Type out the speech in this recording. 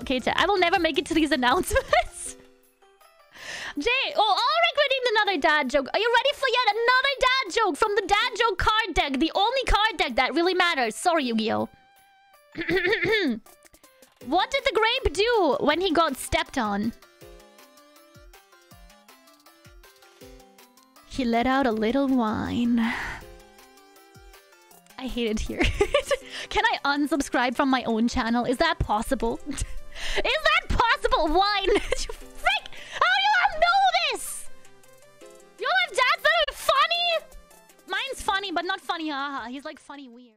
Okay. I will never make it to these announcements. Jay, oh, Ulrich redeemed another dad joke. Are you ready for yet another dad joke from the dad joke card deck? The only card deck that really matters. Sorry, Yu-Gi-Oh! what did the grape do when he got stepped on? He let out a little whine. I hate it here. Can unsubscribe from my own channel? Is that possible? Is that possible? Frick! How do you all know this? You all have dads that are funny? Mine's funny, but not funny, haha. He's like funny weird.